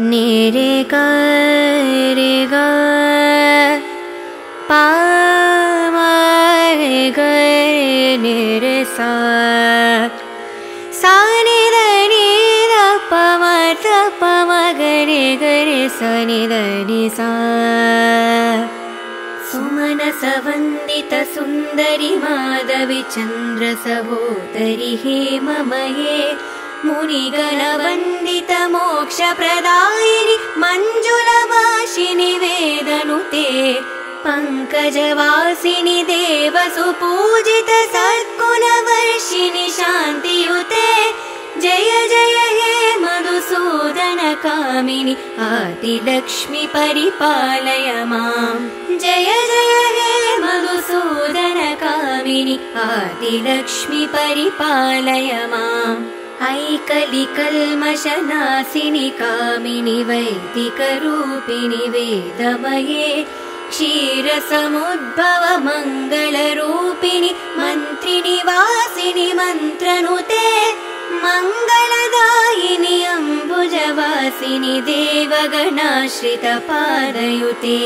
निरे ग ग पा ग निरे सा सा नि द नि द प म द प म ग रे ग रे स सा सुमनसवन्दित सुन्दरि माधवि चन्द्र सहोदरि हे मुनिगणवन्दित मोक्षप्रदायिनि मञ्जुलवासिनि वेदनुते पङ्कजवासिनि देवसुपूजित सद्गुणवर्षिणि शान्तियुते। जय जय हे मधुसूदन कामिनि आदिलक्ष्मि परिपालय माम् जय जय हे मधुसूदन कामिनि आदिलक्ष्मि परिपालय माम् ऐकलिकल्मशनासिनि कामिनि वैदिकरूपिणि वेदमये क्षीरसमुद्भव मङ्गलरूपिणि मन्त्रिनिवासिनि मन्त्रनुते मङ्गलदायिनि अम्बुजवासिनि देवगणाश्रितपादयुते।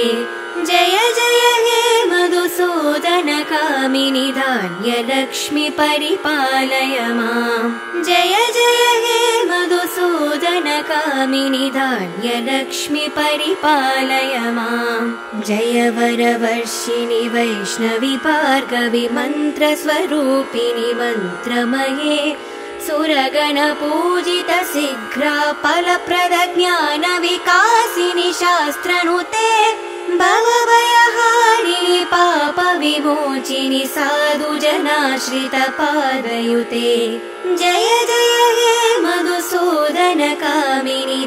जय जय हे मधुसूदनकामिनि धान्यलक्ष्मि परिपालय माम्। जय जय हे मधुसूदनकामिनि धान्यलक्ष्मि परिपालय माम्। जय वरवर्षिणि वैष्णवि भार्गवि मन्त्रस्वरूपिणि मन्त्रमये सुरगणपूजित शीघ्रा फलप्रदज्ञानविकासिनि शास्त्रनुते भवभयहारिणि पापविमोचिनि साधु जनाश्रितपादयुते जय जय हे मधुसूदनकामिनि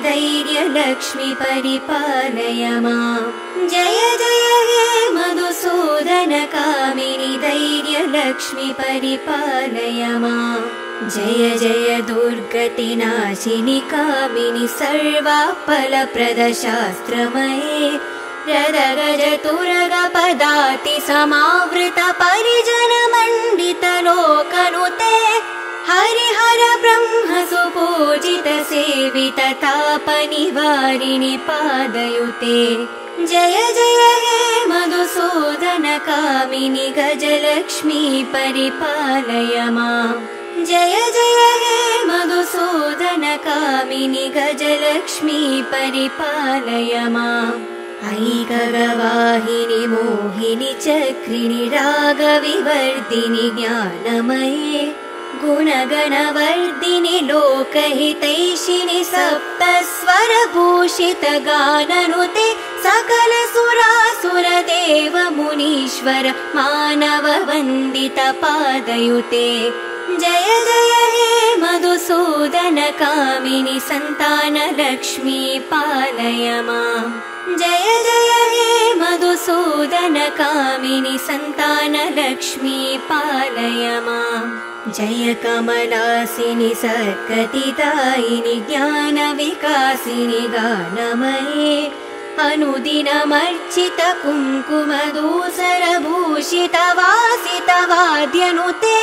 धैर्यलक्ष्मि परिपालय माम् जय जय हे मधुसूदनकामिनि धैर्यलक्ष्मि परिपालय माम् जय जय दुर्गतिनाशिनि कामिनि सर्वाफलप्रदशास्त्रमये रदगजतुरगपदाति समावृत परिजनमण्डितलोकनुते हरिहर ब्रह्म सुपूजित सेवित तापनिवारिणि पादयुते। जय जय हे मधुसूदनकामिनि गजलक्ष्मी परिपालय माम् जय जय हे मधुसूदनकामिनि गजलक्ष्मी परिपालय माम् ऐकगवाहिनि मोहिनि चक्रिणि रागविवर्धिनि ज्ञानमये गुणगणवर्धिनि लोकहितैषिणि सप्तस्वरभूषितगाननुते सकलसुरासुरदेव मुनीश्वर मानववन्दितपादयुते जय जय हे मधुसूदनकामिनि सन्तानलक्ष्मी पालय माम् जय जय हे मधुसूदनकामिनि सन्तानलक्ष्मी पालय माम् जय कमलासिनि सर्गतिदायिनि ज्ञानविकासिनि गानमये। अनुदिनमर्चित कुङ्कुमदूसरभूषितवासितवाद्यनुते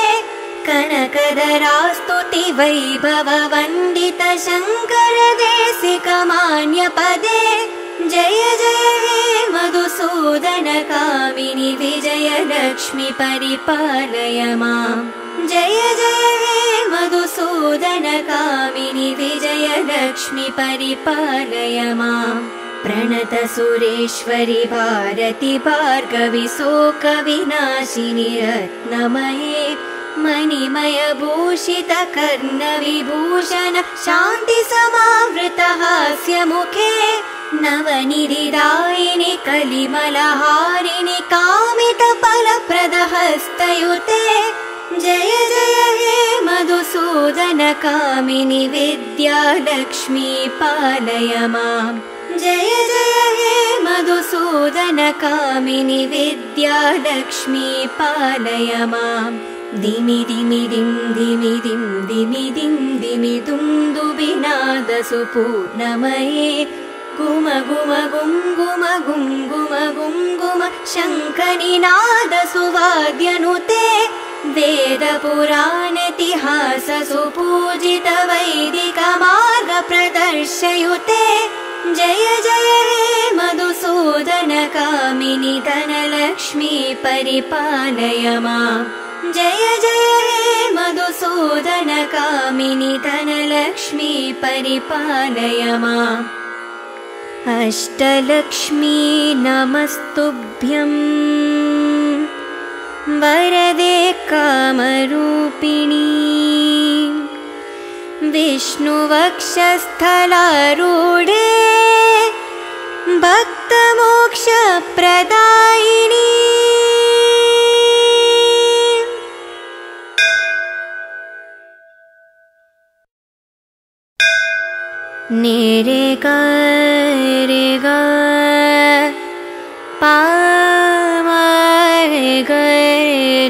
कनकदरास्तुति वैभव वन्दित शङ्कर देशिकमान्यपदे जय जय हे मधुसूदनकामिनि विजयलक्ष्मि परिपालय माम्। जय जय हे मधुसूदनकामिनि विजयलक्ष्मि परिपालय माम्। प्रणत सुरेश्वरि भारति भार्गवि शोकविनाशिनि रत्नमये मणिमयभूषित कर्णविभूषण शान्ति समावृत हास्यमुखे नवनिधिदायिनि कलिमलहारिणि कामित फलप्रदहस्तयुते जय जय हे मधुसूदनकामिनि विद्यालक्ष्मी पालय माम् जय जय हे मधुसूदनकामिनि विद्यालक्ष्मी पालय माम् दिमि दिमि दिं दिमि दिं दिमि दिं दिमि दुन्दुबिनादसुपूर्णमये गुम गुम गुं गुम गुं गुम गुं गुम शङ्खनिनादसुवाद्यनुते। वेदपुराणेतिहास सुपूजित वैदिकमार्ग प्रदर्शयुते जय जय हे मधुसूदनकामिनि धनलक्ष्मी परिपालय मां जय जय हे मधुसूदनकामिनि धनलक्ष्मी परिपालय माम्। अष्टलक्ष्मी नमस्तुभ्यम्। वरदे कामरूपिणी। विष्णुवक्षस्थलारूढे। भक्तमोक्षप्रदायिनी नेरे गा रे गा पा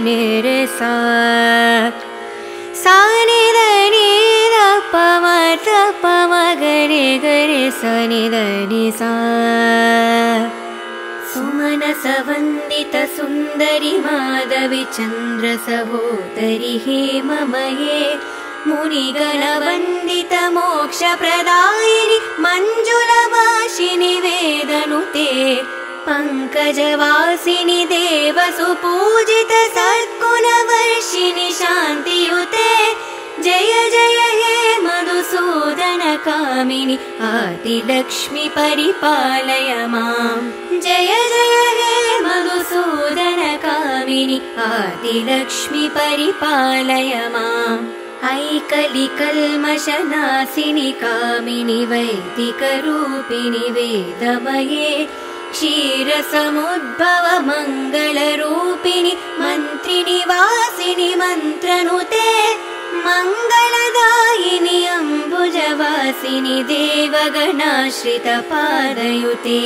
निरे प म प रे ग रे स नि द नि सा सुमनसवन्दित सुन्दरि माधवि चन्द्र सहोदरि हे मोक्षप्रदायिनि मञ्जुलवासिनि वेदनुते पङ्कजवासिनि देव सुपूजित सद्गुणवर्षिणि शान्तियुते। जय जय हे मधुसूदनकामिनि आदिलक्ष्मि परिपालय माम्। जय जय हे मधुसूदनकामिनि आदिलक्ष्मि परिपालय माम् ऐकलिकल्मषनासिनि कामिनि वैदिकरूपिणि वेदमये क्षीरसमुद्भव मङ्गलरूपिणि मन्त्रिनिवासिनि मन्त्रनुते मङ्गलदायिनि अम्बुजवासिनि देवगणाश्रितपादयुते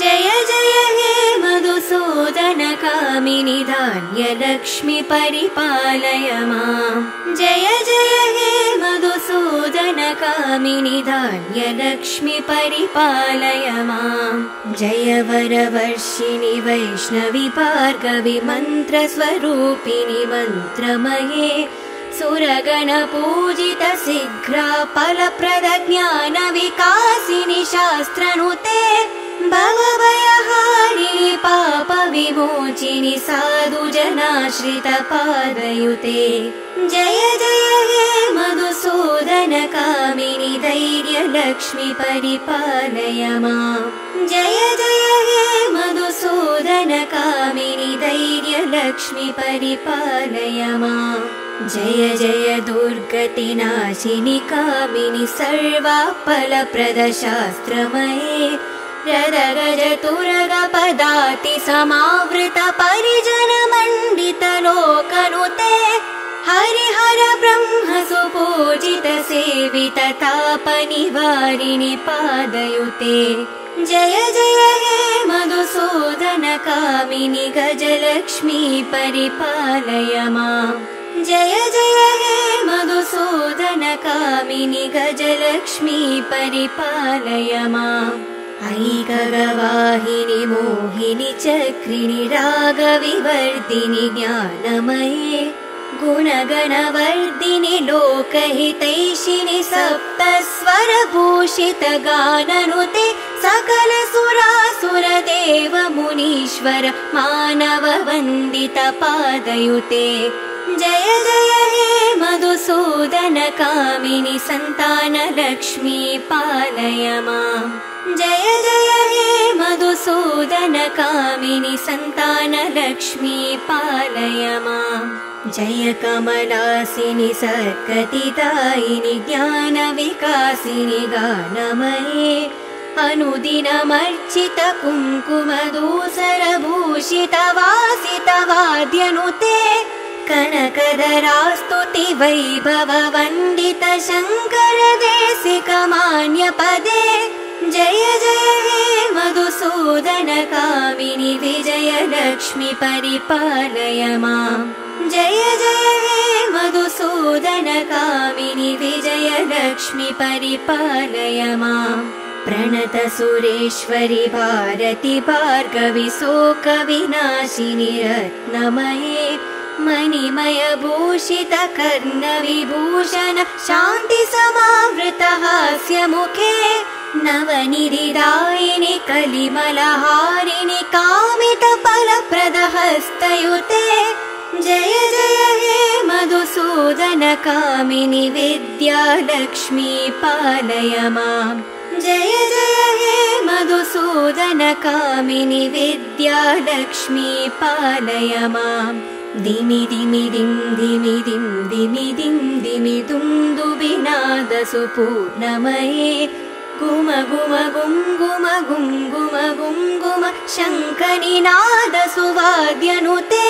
जय जय हे मधुसूदनकामिनि धान्यलक्ष्मि परिपालय माम्। जय जय हे मधुसूदनकामिनि धान्यलक्ष्मि परिपालय माम्। जय वरवर्षिणि वैष्णवि भार्गवि मन्त्रस्वरूपिणि मन्त्रमये सुरगणपूजित शीघ्रा फलप्रदज्ञानविकासिनि शास्त्रनुते भवभयहारिणि पापविमोचिनि साधु जनाश्रितपादयुते जय जय हे मधुसूदनकामिनि धैर्यलक्ष्मि परिपालय माम् जय जय हे मधुसूदनकामिनि धैर्यलक्ष्मि परिपालय माम् जय जय दुर्गतिनाशिनि कामिनि सर्वाफलप्रदशास्त्रमये। रदगजतुरगपदाति समावृत सुपूजित सेवित तापनिवारिणि पादयुते। जय जय हे मधुसूदनकामिनि गजलक्ष्मी परिपालय माम् जय जय हे मधुसूदनकामिनि गजलक्ष्मी परिपालय माम् ऐकगवाहिनि मोहिनि चक्रिणि रागविवर्धिनि ज्ञानमये गुणगणवर्धिनि लोकहितैषिणि सप्तस्वरभूषितगाननुते सकल सुरासुरदेव मुनीश्वर मानववन्दितपादयुते जय जय हे मधुसूदनकामिनि सन्तानलक्ष्मी पालय माम् जय जय हे मधुसूदनकामिनि सन्तानलक्ष्मी पालय माम् जय कमलासिनि सकतिदायिनि ज्ञानविकासिनि गानमये अनुदिनमर्चित कुङ्कुमदूसरभूषितवासितवाद्यनुते कनकदरास्तुति वैभव वन्दित शङ्कर देशिकमान्यपदे जय जय हे मधुसूदनकामिनि विजयलक्ष्मि परिपालय माम्। जय जय हे मधुसूदनकामिनि विजयलक्ष्मि परिपालय माम्। प्रणत सुरेश्वरि भारति भार्गवि शोकविनाशिनि रत्नमये मणिमयभूषित कर्णविभूषण नवनिधिदायिनि कलिमलहारिणि कामितफलप्रदहस्तयुते। जय जय हे मधुसूदनकामिनि विद्यालक्ष्मी पालय माम्। जय जय हे मधुसूदनकामिनि विद्यालक्ष्मी पालय माम्। दिमि दिमि दिं दिमि दिं दिमि दिं दिमि दुन्दुबिनादसु गुम गुम गुम गुम गुं गुम शङ्खनिनादसु वाद्यनुते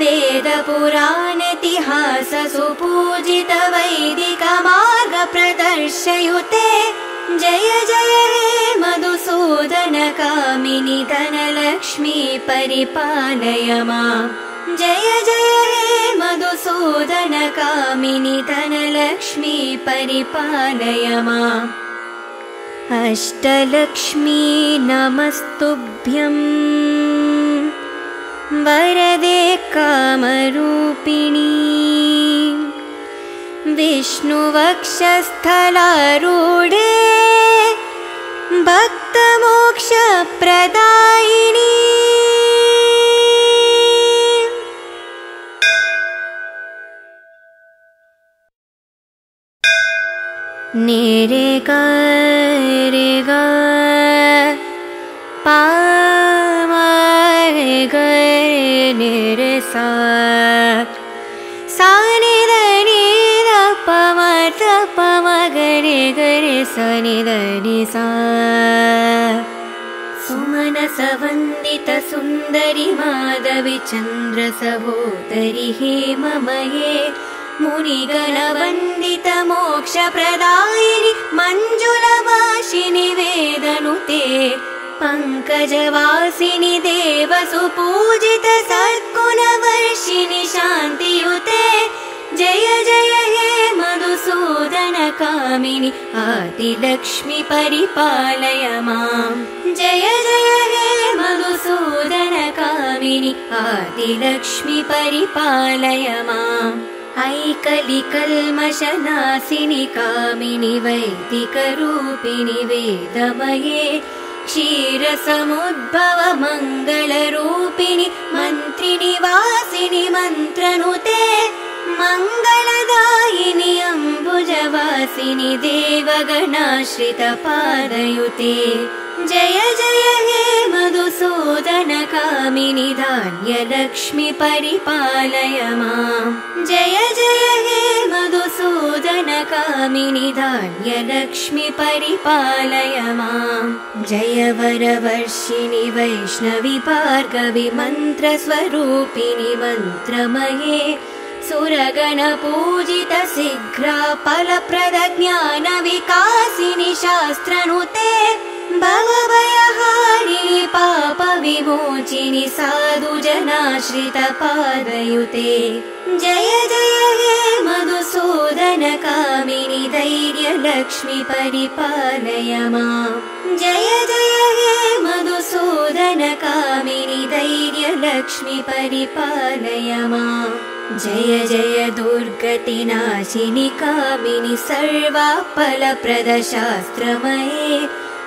वेदपुराणेतिहाससु पूजित वैदिकमार्गप्रदर्शयुते जय जय हे मधुसूदनकामिनि धनलक्ष्मी परिपालय मा जय जय हे मधुसूदनकामिनि धनलक्ष्मी परिपालय मा अष्टलक्ष्मी नमस्तुभ्यम्। वरदे कामरूपिणी। विष्णुवक्षस्थलारूढे। भक्तमोक्षप्रदायिनी नेरे गा रे गा पा मा रे ग रे नि रे सा सा नि द नि द प म द प म ग रे ग रे स नि द नि सा सुमनसवन्दित सुन्दरि माधवि चन्द्र सहोदरि हेममये मुनिगणवन्दित मोक्षप्रदायिनि मञ्जुलवासिनि वेदनुते पङ्कजवासिनि देवसुपूजित सद्गुणवर्षिणि शान्तियुते। जय जय हे मधुसूदनकामिनि आदिलक्ष्मि परिपालय माम्। जय जय हे मधुसूदनकामिनि आदिलक्ष्मि परिपालय माम् ऐकलिकल्मषनासिनि कामिनि वैदिकरूपिणि वेदमये क्षीरसमुद्भव मङ्गलरूपिणि मन्त्रिनिवासिनि मन्त्रनुते मङ्गलदायिनि अम्बुजवासिनि देवगणाश्रितपादयुते। जय जय हे मधुसूदनकामिनि धान्यलक्ष्मि परिपालय माम् जय जय हे मधुसूदनकामिनि धान्यलक्ष्मि परिपालय माम् जय वरवर्षिणि वैष्णवि भार्गवि मन्त्रस्वरूपिणि मन्त्रमये सुरगणपूजित शीघ्रा फलप्रदज्ञानविकासिनि शास्त्रनुते भवभयहारिणि पापविमोचिनि साधुजनाश्रितपादयुते। जय जय हे मधुसूदनकामिनि धैर्यलक्ष्मि परिपालय माम्। जय जय हे मधुसूदनकामिनि धैर्यलक्ष्मि परिपालय माम् जय जय दुर्गतिनाशिनि कामिनि सर्वाफलप्रदशास्त्रमये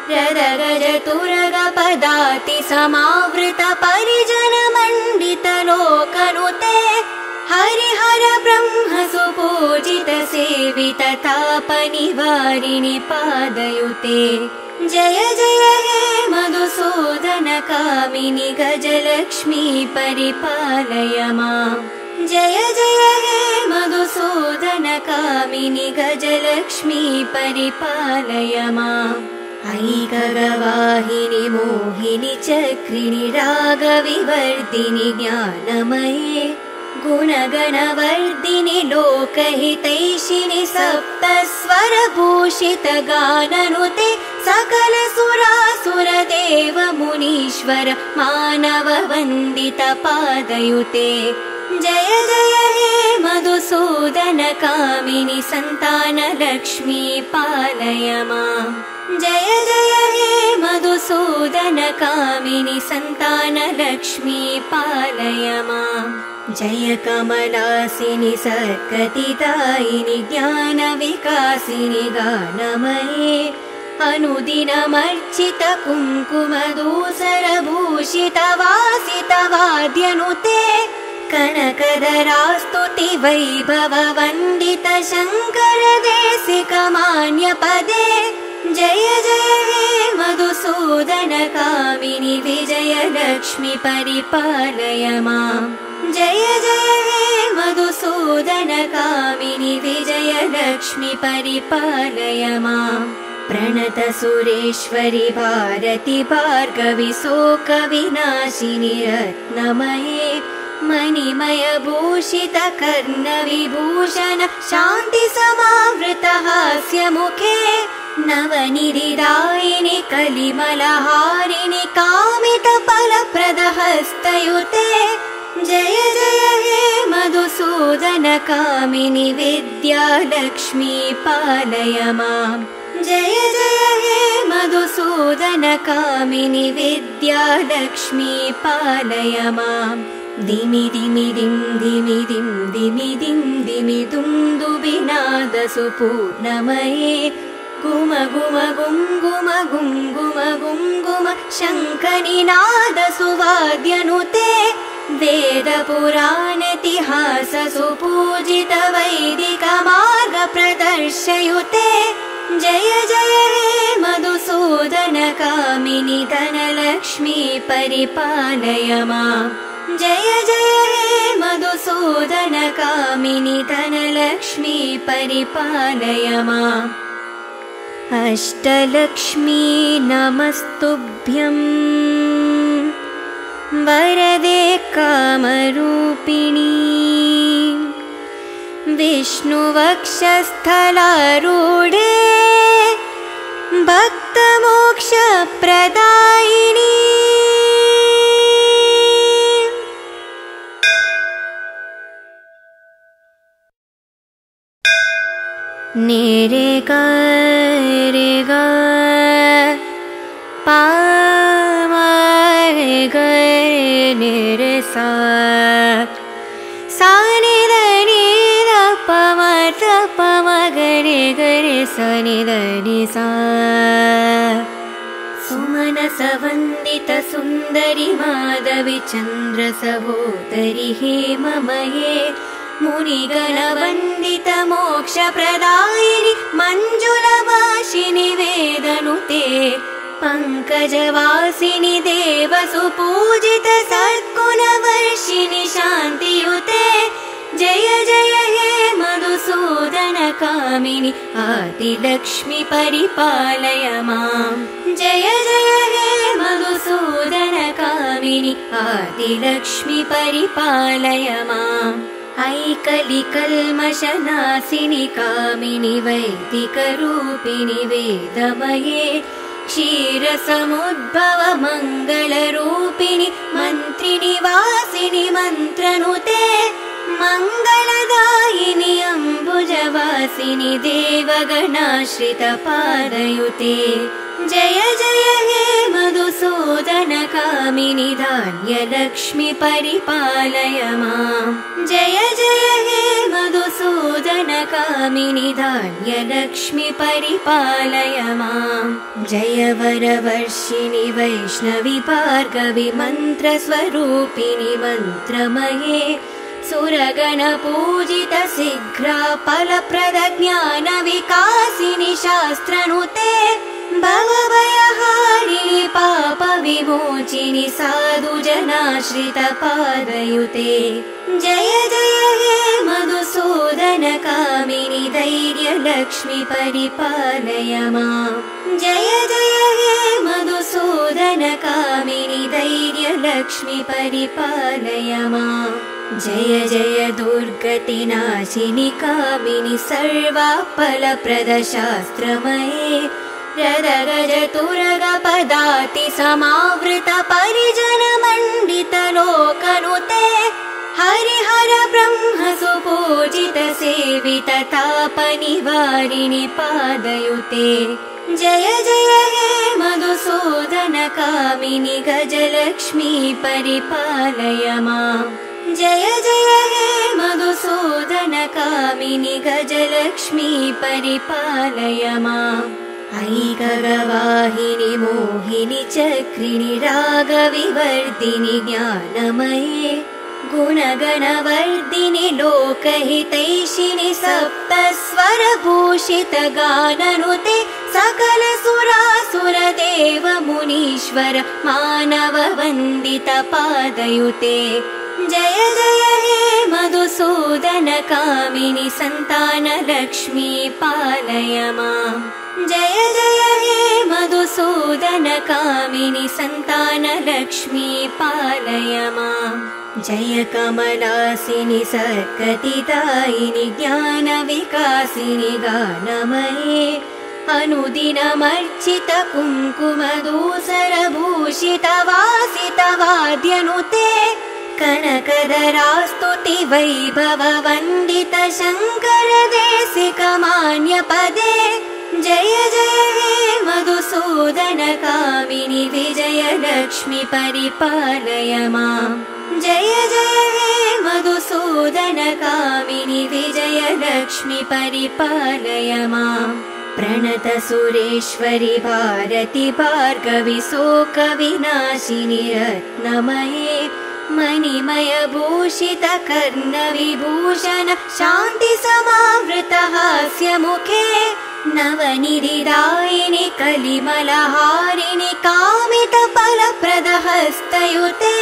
रदगजतुरगपदाति समावृत परिजनमण्डितलोकनुते हरिहर ब्रह्म सुपूजित सेवित तापनिवारिणि पादयुते। जय जय हे मधुसूदनकामिनि गजलक्ष्मी परिपालय माम् जय जय हे मधुसूदनकामिनि गजलक्ष्मी परिपालय माम्। ऐकगवाहिनि मोहिनि चक्रिणि रागविवर्धिनि ज्ञानमये। गुणगणवर्धिनि लोकहितैषिणि सप्तस्वरभूषितगाननुते सकलसुरासुरदेव मुनीश्वर मानववन्दितपादयुते जय जय हे मधुसूदनकामिनि सन्तानलक्ष्मी पालय माम् जय जय हे मधुसूदनकामिनि सन्तानलक्ष्मी पालय माम् जय कमलासिनि सर्गतिदायिनि ज्ञानविकासिनि गानमये। अनुदिनमर्चित कुङ्कुमदूसरभूषितवासितवाद्यनुते कनकदरास्तुति वैभव वन्दित शङ्कर देशिकमान्यपदे जय जय हे मधुसूदन कामिनि विजय लक्ष्मि परिपालय माम्। जय जय हे मधुसूदन कामिनि विजय लक्ष्मि परिपालय माम्। प्रणत सुरेश्वरि भारति भार्गवि शोकविनाशिनि रत्नमये मणिमय भूषित कर्ण विभूषण शान्ति समावृतहास्य मुखे नवनिधिदायिनि कलिमलहारिणि कामित फलप्रदहस्तयुते जय जय हे मधुसूदन कामिनि विद्यालक्ष्मी पालय माम्। जय जय हे मधुसूदन कामिनि विद्यालक्ष्मी पालय माम् दिमि दिमि दिं दिमि दिं दिमि दिं दिमि दुन्दुबिनादसुपूर्णमये गुम गुम गुम गुं गुम गुं गुम शङ्खनिनादसुवाद्यनुते वेदपुराणेतिहाससुपूजित वैदिकमार्गप्रदर्शयुते जय जय हे मधुसूदन कामिनि धनलक्ष्मी परिपालय माम् जय जय हे मधुसूदन कामिनि धनलक्ष्मी परिपालय माम् अष्टलक्ष्मी नमस्तुभ्यम् वरदे कामरूपिणी। विष्णुवक्षस्थलारूढे भक्तमोक्षप्रदायिनी नेरे ग रे ग पा म रे ग रे स नि द नि सा सुमनसवन्दित सुन्दरि माधवि चन्द्र सहोदरि हेममये मुनिगणवन्दित मोक्षप्रदायिनि मञ्जुलवासिनि वेदनुते पङ्कजवासिनि देवसुपूजित सद्गुणवर्षिणि शान्तियुते। जय जय हे मधुसूदन कामिनि आदिलक्ष्मि परिपालय माम्। जय जय हे मधुसूदन कामिनि आदिलक्ष्मी परिपालय माम् ऐकलिकल्मषनासिनि कामिनि वैदिकरूपिणि वेदमये क्षीरसमुद्भव मङ्गलरूपिणि मन्त्रिनिवासिनि मन्त्रनुते मङ्गलदायिनि अम्बुजवासिनि देवगणाश्रितपादयुते जय जय हे मधुसूदन कामिनि धान्यलक्ष्मि परिपालय माम् जय जय हे मधुसूदन कामिनि धान्यलक्ष्मि परिपालय माम् जय वरवर्षिणि वैष्णवि भार्गवि मन्त्रस्वरूपिणि मन्त्रमये सुरगणपूजित शीघ्रा फलप्रदज्ञानविकासिनि शास्त्रनुते भवभयहारिणि पापविमोचिनि साधु जनाश्रितपादयुते। जय जय हे मधुसूदन कामिनि धैर्यलक्ष्मि परिपालय माम्। जय जय हे मधुसूदन कामिनि धैर्यलक्ष्मि परिपालय माम्। जय जय दुर्गतिनाशिनि कामिनि सर्वाफलप्रदशास्त्रमये रदगजतुरगपदाति समावृत परिजनमण्डितलोकनुते हरिहर ब्रह्म सुपूजित सेवित तापनिवारिणि पादयुते जय जय हे मधुसूदन कामिनि गजलक्ष्मी परिपालय माम् जय जय हे मधुसूदन कामिनि गजलक्ष्मी परिपालय माम् ऐकगवाहिनि मोहिनि चक्रिणि रागविवर्धिनि ज्ञानमये गुणगणवर्धिनि लोकहितैषिणि सप्तस्वरभूषितगाननुते सकलसुरासुरदेव मुनीश्वर मानववन्दितपादयुते जय जय हे मधुसूदनकामिनि सन्तानलक्ष्मी पालय माम् जय जय हे मधुसूदनकामिनि सन्तानलक्ष्मी पालय माम् जय कमलासिनि सकतिदायिनि ज्ञानविकासिनि गानमये। अनुदिनमर्चित कुङ्कुमदूसरभूषितवासितवाद्यनुते कनकदरास्तुति वैभव वन्दित शङ्कर देशिकमान्यपदे जय जय हे मधुसूदनकामिनि विजयलक्ष्मि परिपालय माम् जय जय हे मधुसूदनकामिनि विजयलक्ष्मि परिपालय माम् प्रणत सुरेश्वरि भारति भार्गवि शोकविनाशिनि रत्नमये मणिमयभूषित कर्णविभूषण शान्तिसमावृतहास्य मुखे नवनिधिदायिनि कलिमलहारिणि कामितफलप्रदहस्तयुते।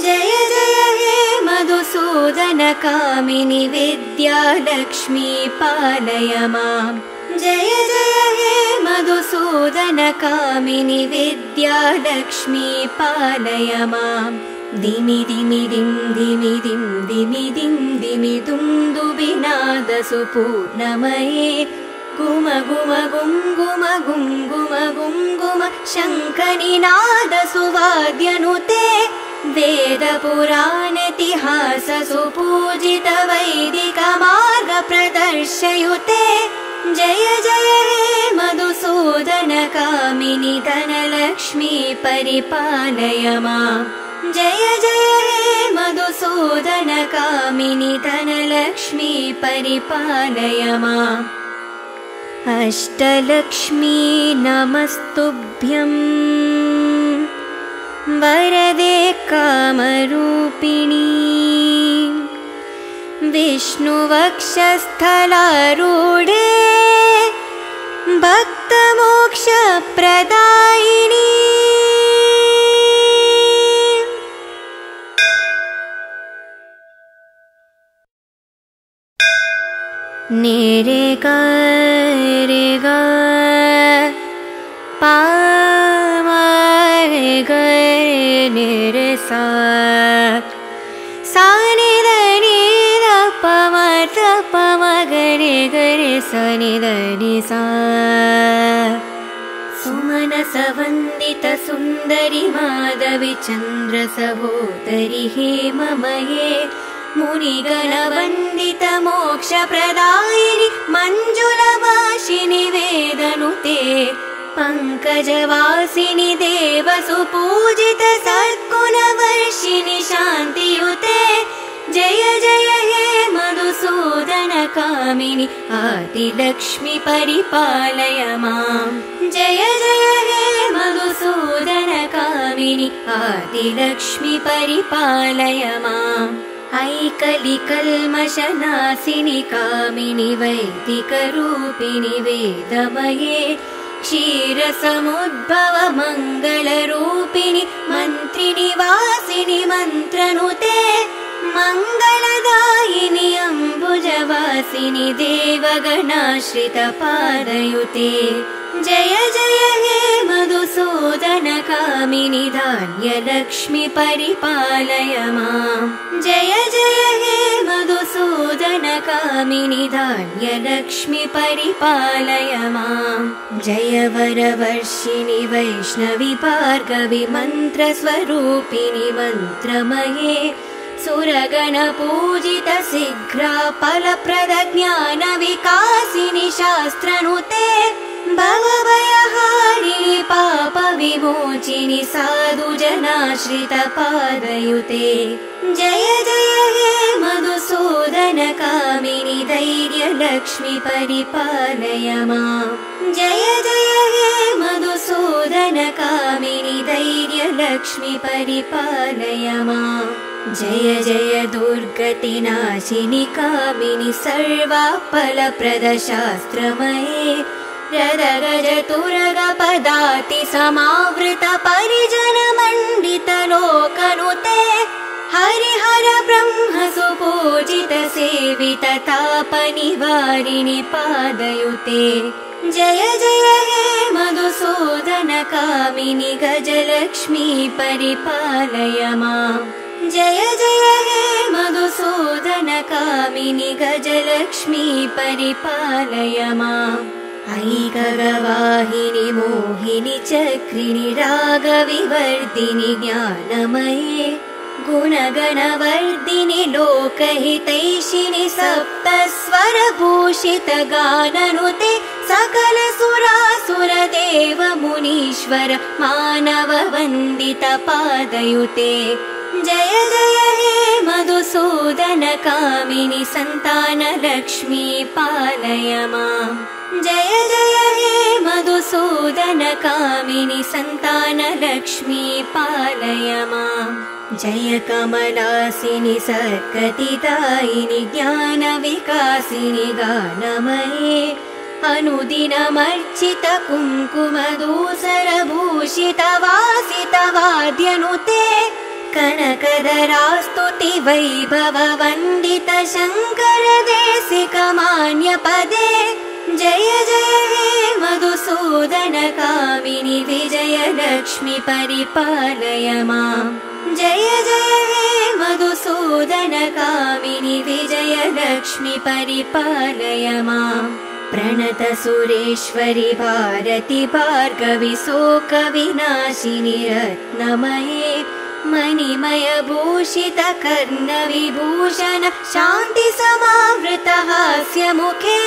जय जय हे मधुसूदनकामिनि विद्यालक्ष्मी पालय माम्। जय जय हे मधुसूदनकामिनि विद्यालक्ष्मी पालय माम् दिमि दिमि दिं दिमि दिं दिमि दिं दिमि दुन्दुबिनादसुपूर्णमये गुम गुम गुम गुं गुम गुं गुम शङ्खनिनादसुवाद्यनुते। वेदपुराणेतिहाससुपूजित वैदिकमार्गप्रदर्शयुते जय जय हे मधुसूदनकामिनि धनलक्ष्मी परिपालय माम् जय जय हे मधुसूदनकामिनि धनलक्ष्मी परिपालय माम् अष्टलक्ष्मी नमस्तुभ्यम्। वरदे कामरूपिणी। विष्णुवक्षस्थलारूढे भक्तमोक्षप्रदायिनी नेरे गा रे गा पा मा रे ग रे नि रे सा सा नि द नि द प म द प म ग रे ग रे स नि द नि सा सुमनसवन्दित सुन्दरि माधवि चन्द्र सहोदरि हेममये मुनिगणवन्दित मोक्षप्रदायिनि मञ्जुलवासिनि वेदनुते पङ्कजवासिनि देवसुपूजित सद्गुणवर्षिणि शान्तियुते। जय जय हे मधुसूदनकामिनि आदिलक्ष्मि परिपालय माम्। जय जय हे मधुसूदनकामिनि आदिलक्ष्मि परिपालय माम् ऐकलिकल्मषनासिनि कामिनि वैदिकरूपिणि वेदमये क्षीरसमुद्भव मङ्गलरूपिणि मन्त्रिनिवासिनि मन्त्रनुते मङ्गलदायिनि अम्बुजवासिनि देवगणाश्रितपादयुते जय जय हे मधुसूदनकामिनि धान्यलक्ष्मि परिपालय माम् जय जय हे मधुसूदनकामिनि धान्यलक्ष्मि परिपालय माम् जय वरवर्षिणि वैष्णवि भार्गवि मन्त्रस्वरूपिणि मन्त्रमये सुरगणपूजित शीघ्रा फलप्रदज्ञानविकासिनि शास्त्रनुते भवभयहारिणि पापविमोचनदायिनि विमोचिनि साधु जनाश्रितपादयुते। जय जय हे मधुसूदनकामिनि धैर्यलक्ष्मि परिपालय माम् जय जय हे मधुसूदनकामिनि धैर्यलक्ष्मि परिपालय माम् जय जय दुर्गतिनाशिनि कामिनि सर्वाफलप्रदशास्त्रमये रदगजतुरगपदाति समावृत परिजनमण्डितलोकनुते हरिहर ब्रह्म सुपूजित सेवित तापनिवारिणि पादयुते। जय जय हे मधुसूदनकामिनि गजलक्ष्मी परिपालय माम् जय जय हे मधुसूदनकामिनि गजलक्ष्मी परिपालय माम् ऐकगवाहिनि मोहिनि चक्रिणि रागविवर्धिनि ज्ञानमये गुणगणवर्धिनि लोकहितैषिणि सप्तस्वरभूषितगाननुते सकलसुरासुरदेव मुनीश्वर मानववन्दितपादयुते जय जय हे मधुसूदनकामिनि सन्तानलक्ष्मी पालय माम् जय जय हे मधुसूदनकामिनि सन्तानलक्ष्मी पालय माम् जय कमलासिनि सर्कतिदायिनि ज्ञानविकासिनि गानमये। अनुदिनमर्चित कुङ्कुमदूसरभूषितवासितवाद्यनुते कनकदरास्तुति वैभव वन्दित शङ्कर देशिकमान्यपदे जय जय हे मधुसूदनकामिनि विजयलक्ष्मि परिपालय माम्। जय जय हे मधुसूदनकामिनि विजयलक्ष्मि परिपालय माम्। प्रणत सुरेश्वरि भारति भार्गवि शोकविनाशिनि रत्नमये मणिमयभूषित कर्णविभूषण शान्ति समावृतहास्य मुखे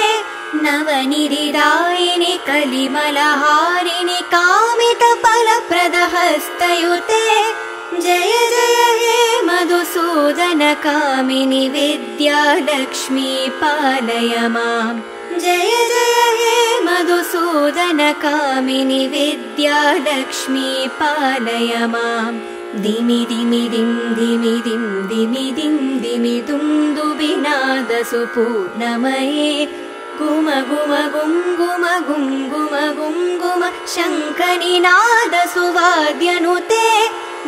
नवनिरिदायिनि कलिमलहारिणि कामितफलप्रदहस्तयुते। जय जय हे मधुसूदनकामिनि विद्यालक्ष्मी पालय माम्। जय जय हे मधुसूदनकामिनि विद्यालक्ष्मी पालय माम् दिमि दिमि दिं दिमि दिं दिमि दिं दिमि दुन्दुबिनादसुपूर्णमये गुम गुम गुं गुम गुं गुम गुं गुम शङ्खनिनादसुवाद्यनुते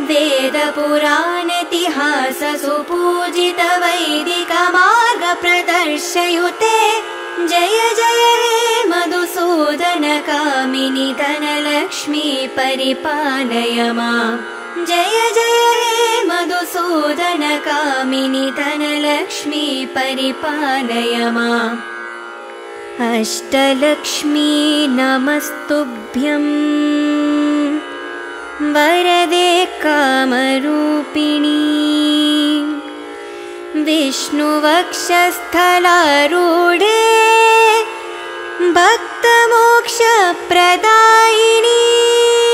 वेदपुराणेतिहाससुपूजित वैदिकमार्गप्रदर्शयुते जय जय हे मधुसूदनकामिनि धनलक्ष्मी परिपालय माम् जय जय हे मधुसूदनकामिनि धनलक्ष्मी परिपालय माम् अष्टलक्ष्मी नमस्तुभ्यम् वरदे कामरूपिणी। विष्णुवक्षस्थलारूढे। भक्तमोक्षप्रदायिनी